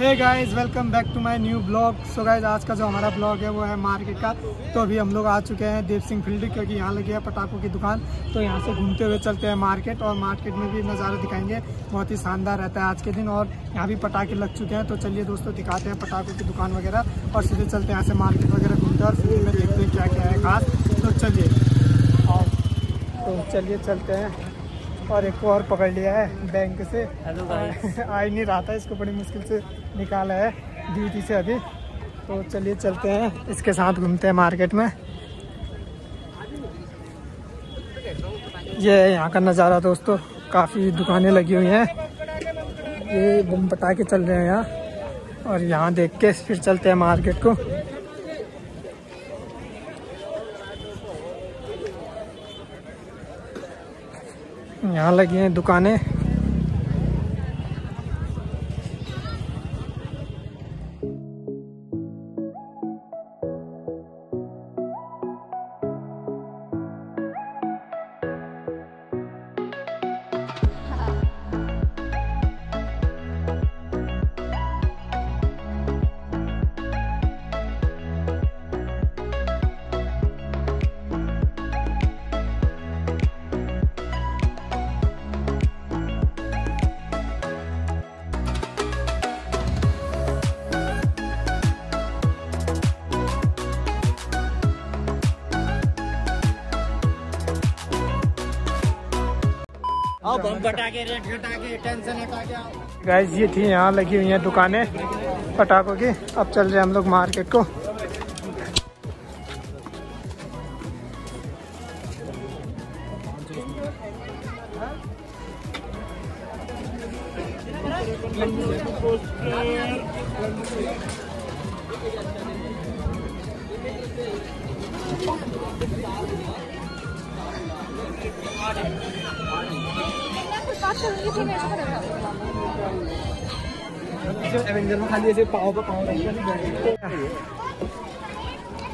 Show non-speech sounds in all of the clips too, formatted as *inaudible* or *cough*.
Hey guys welcome back to my new blog so guys आज का जो हमारा ब्लॉग है, वो है मार्केट का। तो अभी हम लोग आ चुके हैं देव सिंह फ़ील्ड क्योंकि यहाँ लगी है पटाखों की दुकान। तो यहाँ से घूमते हुए चलते हैं मार्केट और मार्केट में भी नज़ारा दिखाएँगे। बहुत ही शानदार रहता है आज के दिन और यहाँ भी पटाखे लग चुके हैं। तो चलिए दोस्तों, दिखाते हैं पटाखों की दुकान वगैरह और सीधे चलते हैं यहाँ से मार्केट वगैरह घूमते हैं और फिर में देखते हैं क्या क्या है खास। तो चलिए और तो चलिए चलते हैं। और एक को और पकड़ लिया है बैंक से। हेलो *laughs* आ ही नहीं रहा था इसको बड़ी मुश्किल से निकाला है ड्यूटी से अभी। तो चलिए चलते हैं इसके साथ घूमते हैं मार्केट में। ये है यहाँ का नज़ारा दोस्तों काफ़ी दुकानें लगी हुई हैं। ये बम पटाखे चल रहे हैं यहाँ और यहाँ देख के फिर चलते हैं मार्केट को। यहाँ लगी हैं दुकानें। बम पटाखे रेट टेंशन हटा के गाइस ये थी यहाँ लगी हुई हैं दुकानें पटाखों की। अब चल रहे हम लोग मार्केट को।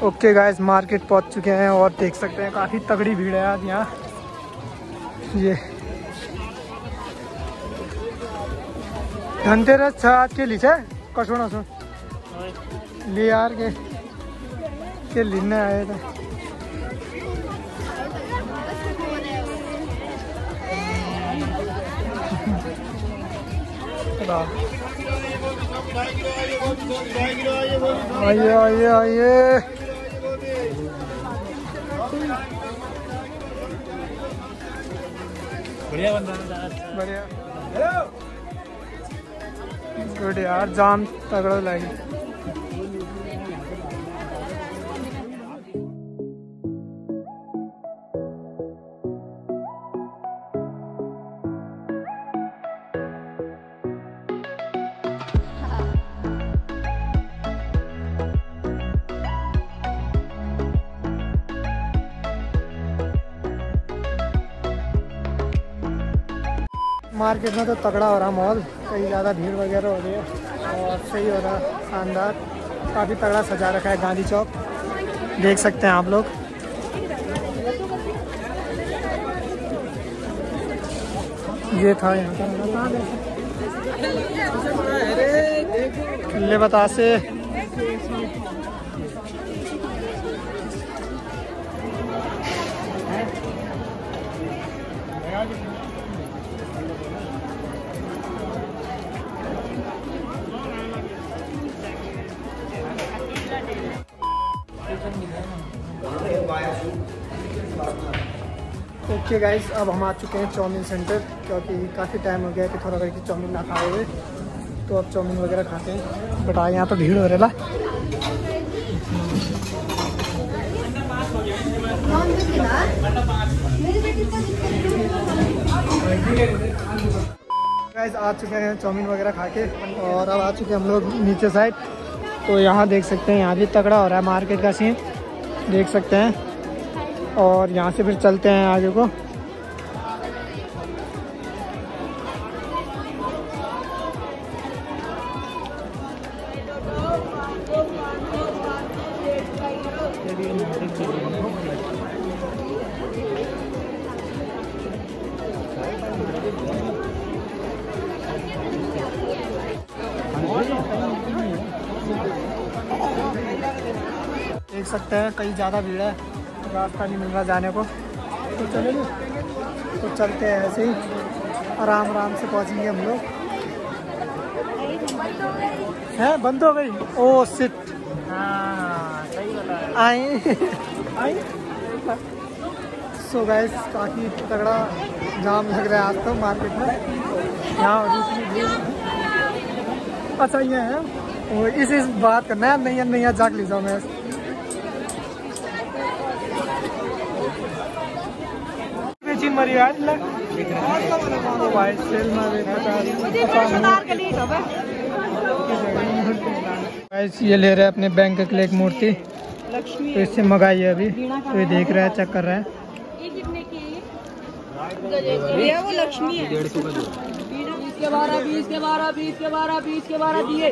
ओके गाइस मार्केट पहुँच चुके हैं और देख सकते हैं काफ़ी तगड़ी भीड़ है आज यहाँ। ये। धनतेरस छ आज के लिए कसो न सुन। ले यार के के लिन आए थे। आइए आइए आइए। बढ़िया बन बढ़िया। गुड यार जान तगड़ा लगी। मार्केट में तो तगड़ा हो रहा मॉल, कहीं ज़्यादा भीड़ वगैरह हो रही है। और सही हो रहा, शानदार। काफ़ी तगड़ा सजा रखा है गांधी चौक। देख सकते हैं आप लोग। ये था यहाँ का। ले बतासे ओके गाइस अब हम आ चुके हैं चाउमीन सेंटर, क्योंकि काफ़ी टाइम हो गया कि थोड़ा करके चाउमीन ना खाए हुए। तो अब चाउमीन वगैरह खाते हैं। बट आए यहाँ तो भीड़ हो रहा गाइस आ चुके हैं चाउमीन वगैरह खा के और अब आ चुके हैं हम लोग नीचे साइड तो यहाँ देख सकते हैं, यहाँ भी तगड़ा हो रहा है मार्केट का सीन देख सकते हैं। और यहाँ से फिर चलते हैं आगे को। सकते हैं, कहीं ज़्यादा भीड़ है, रास्ता नहीं मिल रहा जाने को। तो चले तो चलते हैं ऐसे ही, आराम आराम से पहुँचेंगे हम लोग। है, बंद हो गई? ओ सिट आए आए सो गैस काफ़ी तगड़ा जाम लग रहा है आज तो मार्केट में। यहाँ अच्छा ये है इस इस बात करना है नहीं नहीं जाग ली जाओ मैं। बेची मरी आज लग भाई सेल में गाइस ये ले रहे हैं अपने बैंक के लिए एक मूर्ति। तो इससे मंगाई है अभी। तो ये देख रहा है चेक कर रहा है। ये कितने की है। ये ये वो लक्ष्मी है। डेढ़ सौ का बीस के बारह बीस के बारह बीस के बारह बीस के बारह दिए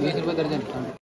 बीस रुपये दर्जन।